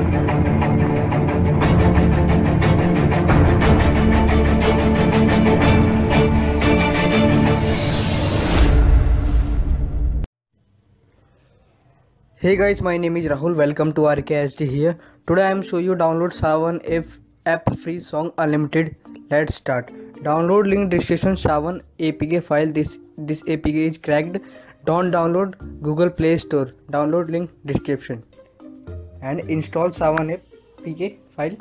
Hey guys, my name is Rahul. Welcome to RKSD here. Today I am show you download Savan app free song unlimited. Let's start. Download link description Savan APK file. This this APK is cracked. Don't download Google Play Store. Download link description and install Savan APK file.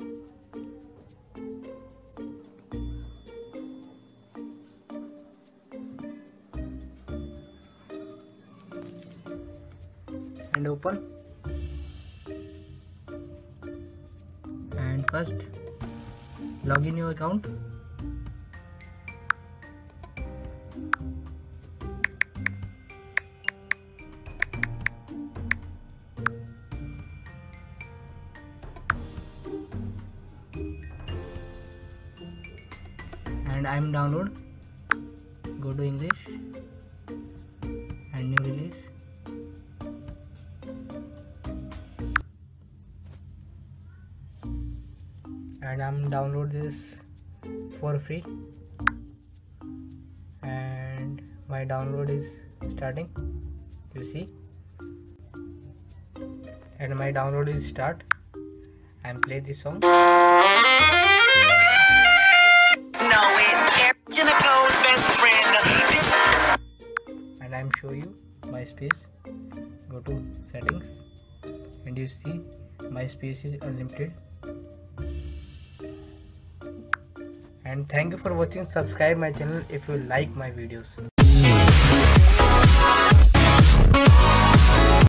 and open and first log in your account and I'm download. Go to English. And new release. And I'm download this for free. And my download is starting. You see? And my download is start. And play this song and I'm show you my space. Go to settings and you see my space is unlimited. And thank you for watching. Subscribe my channel if you like my videos